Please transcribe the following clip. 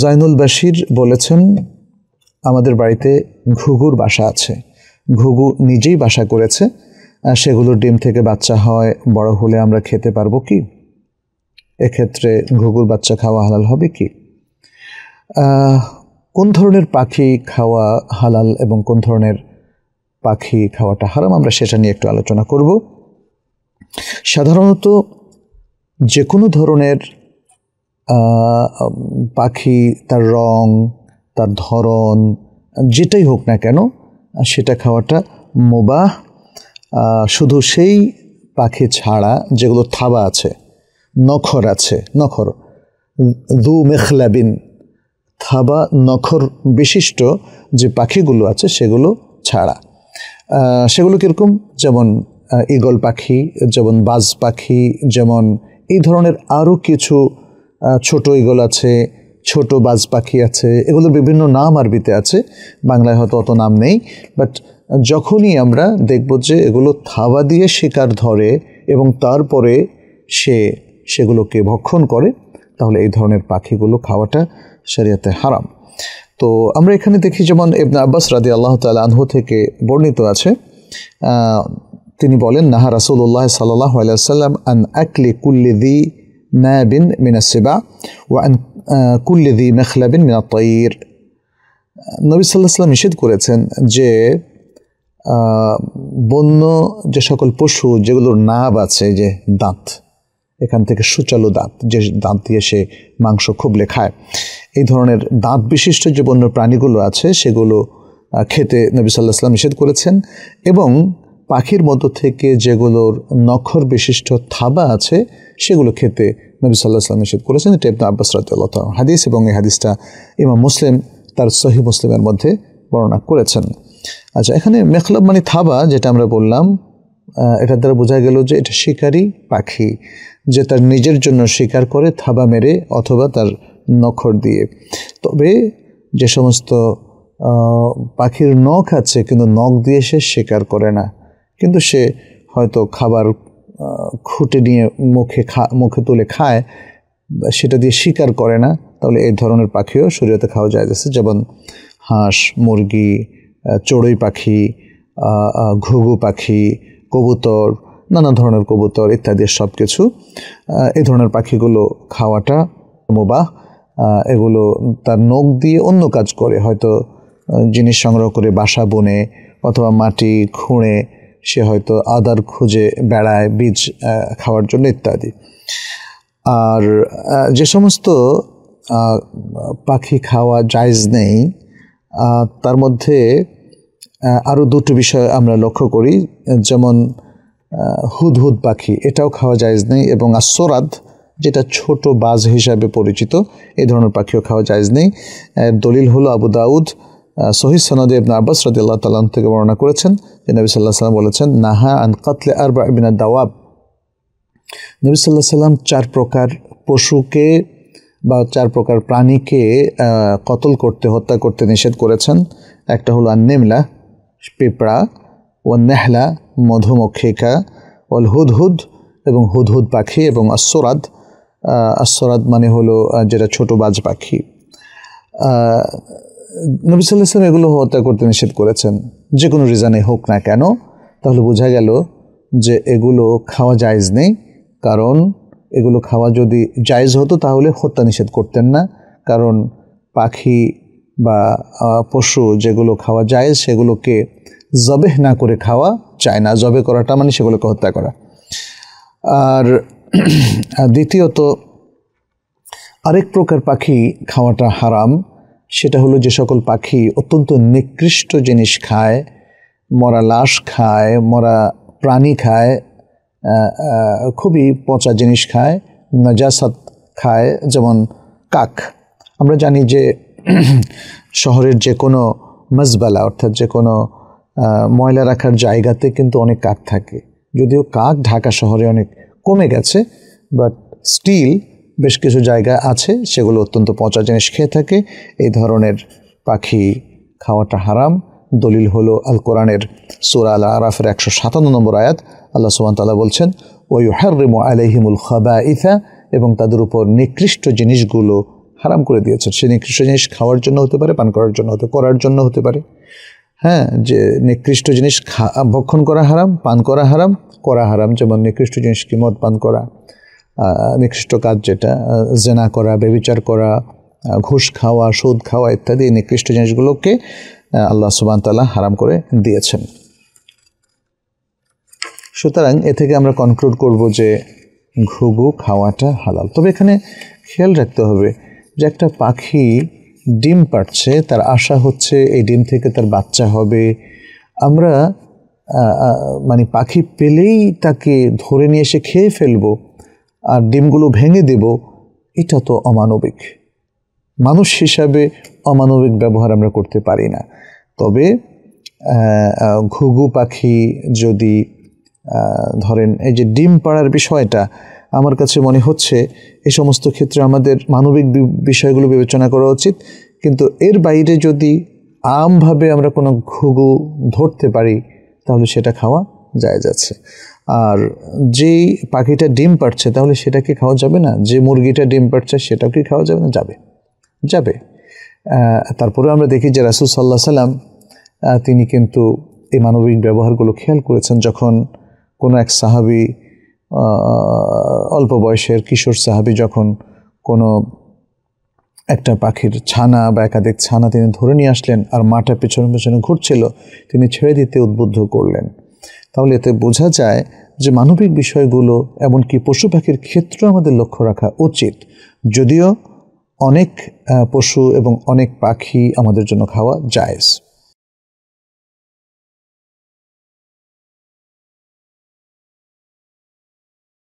জাইনুল বাশির বলেছেন, আমাদের বাড়িতে ঘুঘুর বাসা আছে। ঘুঘু নিজেই বাসা করেছে। সেগুলোর ডিম থেকে বাচ্চা হয়, বড় হলে আমরা খেতে পারব কি? এক্ষেত্রে ঘুঘুর বাচ্চা খাওয়া হালাল হবে কি? কোন ধরনের পাখি খাওয়া হালাল এবং কোন ধরনের পাখি খাওয়াটা হারাম, আমরা সেটা নিয়ে একটু আলোচনা করব। সাধারণত যে কোনো ধরনের পাখি, তার রং, তার ধরন, যেটাই হোক না কেন, সেটা খাওয়াটা মোবাহ। শুধু সেই পাখি ছাড়া যেগুলো থাবা আছে, নখর আছে, নখর, দু মেখলাবিন, থাবা, নখর বিশিষ্ট যে পাখিগুলো আছে সেগুলো ছাড়া। সেগুলো কীরকম? যেমন ইগল পাখি, যেমন বাজ পাখি, যেমন এই ধরনের আরও কিছু ছোট ইগল আছে, ছোট বাজ পাখি আছে, এগুলোর বিভিন্ন নাম আরবিতে আছে, বাংলায় হয়তো অত নাম নেই বাট যখনই আমরা দেখব যে এগুলো থাবা দিয়ে শিকার ধরে এবং তারপরে সে সেগুলোকে ভক্ষণ করে, তাহলে এই ধরনের পাখিগুলো খাওয়াটা শরিয়াতে হারাম। তো আমরা এখানে দেখি যেমন ইবনা আব্বাস রাদি আল্লাহ তাল আনহু থেকে বর্ণিত আছে তিনি বলেন, নাহা রাসুল্লাহ সাল্লাহ আলাইসাল্লাম আন আকলি কুল্লি দি ন্যাবিন মিনাসিবা ও আন কুল্লি দি মেখলাবিন মিনা তৈর নবী সাল্লাহ সাল্লাম নিষেধ করেছেন যে বন্য যে সকল পশু যেগুলোর নাব আছে যে দাঁত, এখান থেকে সুচালু দাঁত যে দাঁত দিয়ে সে মাংস খুবলে খায়। এই ধরনের দাঁত বিশিষ্ট যে বন্য প্রাণীগুলো আছে সেগুলো খেতে নবী সাল্লাহ সাল্লাম নিষেধ করেছেন এবং পাখির মধ্য থেকে যেগুলোর নখর বিশিষ্ট থাবা আছে, সেগুলো খেতে নবী সাল্লাহ সাল্লাম নিষেধ করেছেন, এটা ইবনা আব্বাস রাজ্লাহ হাদিস এবং এই হাদিসটা ইমাম মুসলিম তার সহি মুসলিমের মধ্যে বর্ণনা করেছেন। আচ্ছা এখানে মেখলাব মানে থাবা যেটা আমরা বললাম এটার দ্বারা বোঝা গেল যে এটা শিকারী পাখি, যে তার নিজের জন্য শিকার করে থাবা মেরে অথবা তার নখর দিয়ে। তবে যে সমস্ত পাখির নখ আছে, কিন্তু নখ দিয়ে সে শিকার করে না। কিন্তু সে হয়তো খাবার খুঁটে নিয়ে মুখে খা, মুখে তুলে খায়, সেটা দিয়ে শিকার করে না। তাহলে এই ধরনের পাখিও শরীরতে খাওয়া যায় যাচ্ছে যেমন হাঁস, মুরগি চড়ুই পাখি ঘুঘু পাখি, কবুতর, নানা ধরনের কবুতর ইত্যাদি সব কিছু এই ধরনের পাখিগুলো খাওয়াটা মোবাহ। এগুলো তার নখ দিয়ে অন্য কাজ করে, হয়তো জিনিস সংগ্রহ করে বাসা বনে অথবা মাটি, খুঁড়ে সে হয়তো আদার খুঁজে বেড়ায়, বীজ খাওয়ার জন্য ইত্যাদি। আর যে সমস্ত পাখি খাওয়া জায়জ নেই তার মধ্যে আরও দুটো বিষয় আমরা লক্ষ্য করি। যেমন হুদহুদ পাখি, এটাও খাওয়া জায়জ নেই এবং আসরাদ যেটা ছোট বাজ হিসাবে পরিচিত এই ধরনের পাখিও খাওয়া জায়জ নেই। দলিল হলো আবু দাউদ সহি সনদে ইবনা আব্বাস রাদি আল্লাহ তালাম থেকে বর্ণনা করেছেন যে নবী সাল্লাহ সাল্লাম বলেছেন, নাহা আন কাতলে আরবা ইবিনা দাওয়াব। নবী সাল্লাহ সাল্লাম চার প্রকার পশুকে বা চার প্রকার প্রাণীকে কতল করতে, হত্যা করতে নিষেধ করেছেন। একটা হলো নেমলা পিঁপড়া ও নেহলা মধুমক্ষিকা ওল হুদহুদ এবং হুদহুদ পাখি এবং আশ্বরাদ আশ্বরাদ মানে হলো যেটা ছোট বাজ পাখি। নবী সাল্লাম এগুলো হত্যা করতে নিষেধ করেছেন। যে কোনো রিজানে হোক না কেন, তাহলে বোঝা গেল যে এগুলো খাওয়া জায়জ নেই। কারণ এগুলো খাওয়া যদি জায়জ হতো, তাহলে হত্যা নিষেধ করতেন না। কারণ পাখি বা পশু যেগুলো খাওয়া যায় সেগুলোকে জবেহ না করে খাওয়া চায় না। জবে করাটা মানে সেগুলোকে হত্যা করা। আর দ্বিতীয়ত, আরেক প্রকার পাখি খাওয়াটা হারাম। সেটা হলো যে সকল পাখি অত্যন্ত নিকৃষ্ট জিনিস খায়, মরা লাশ খায়, মরা প্রাণী খায় খুবই পচা জিনিস খায়, নাজাসাত খায়, যেমন কাক। আমরা জানি যে শহরের যে কোনো মজবালা অর্থাৎ যে কোনো ময়লা রাখার জায়গাতে কিন্তু অনেক কাক থাকে। যদিও কাক ঢাকা শহরে অনেক কমে গেছে বাট স্টিল বেশ কিছু জায়গা আছে, সেগুলো অত্যন্ত পচা জিনিস খেয়ে থাকে। এই ধরনের পাখি খাওয়াটা হারাম। দলিল হলো আল কোরআনের সুরা আল আরাফের একশো সাতান্ন নম্বর আয়াত। আল্লাহ তাল্লাহ বলছেন ওই হারিমু আলহিমুল খাবা ইথা এবং তাদের উপর নিকৃষ্ট জিনিসগুলো হারাম করে দিয়েছেন। সে নিকৃষ্ট জিনিস খাওয়ার জন্য হতে পারে, পান করার জন্য হতে, করার জন্য হতে পারে। হ্যাঁ যে নিকৃষ্ট জিনিস খা ভক্ষণ করা হারাম, পান করা হারাম করা হারাম, যেমন নিকৃষ্ট জিনিস কি মদ পান করা। নিকৃষ্ট কাজ যেটা জেনা করা বেবিচার করা ঘুষ খাওয়া, সুদ খাওয়া ইত্যাদি নিকৃষ্ট জিনিসগুলোকে আল্লাহ সুবান তাল্লাহ হারাম করে দিয়েছেন। সুতরাং এ থেকে আমরা কনক্লুড করব যে ঘুঘু খাওয়াটা হালাল। তবে এখানে খেয়াল রাখতে হবে যে একটা পাখি ডিম পাড়ছে, তার আশা হচ্ছে এই ডিম থেকে তার বাচ্চা হবে। আমরা মানে পাখি পেলেই তাকে ধরে নিয়ে এসে খেয়ে ফেলব। আর ডিমগুলো ভেঙে দেব, এটা তো অমানবিক। মানুষ হিসাবে অমানবিক ব্যবহার আমরা করতে পারি না। তবে ঘুঘু পাখি যদি ধরেন এই যে ডিম পাড়ার বিষয়টা, আমার কাছে মনে হচ্ছে এই সমস্ত ক্ষেত্রে আমাদের মানবিক বিষয়গুলো বিবেচনা করা উচিত। কিন্তু এর বাইরে যদি আমভাবে আমরা কোনো ঘুঘু ধরতে পারি, তাহলে সেটা খাওয়া যায় যাচ্ছে। আর যেই পাখিটা ডিম পাড়ছে, তাহলে সেটা কি খাওয়া যাবে না। যে মুরগিটা ডিম পাড়ছে, সেটাও কি খাওয়া যাবে না? যাবে। যাবে। তারপরে আমরা দেখি যে রাসুল সাল্লাহ সাল্লাম তিনি কিন্তু এই মানবিক ব্যবহারগুলো খেয়াল করেছেন যখন কোনো এক সাহাবি অল্প বয়সের কিশোর সাহাবি যখন কোনো একটা পাখির ছানা বা একাধিক ছানা তিনি ধরে নিয়ে আসলেন আর মাটা পেছনে পেছনে ঘুরছিল, তিনি ছেড়ে দিতে উদ্বুদ্ধ করলেন। তাহলে এতে বোঝা যায় যে মানবিক বিষয়গুলো এমনকি পশু পাখির ক্ষেত্রেও আমাদের লক্ষ্য রাখা উচিত। যদিও অনেক পশু এবং অনেক পাখি আমাদের জন্য খাওয়া জায়েজ।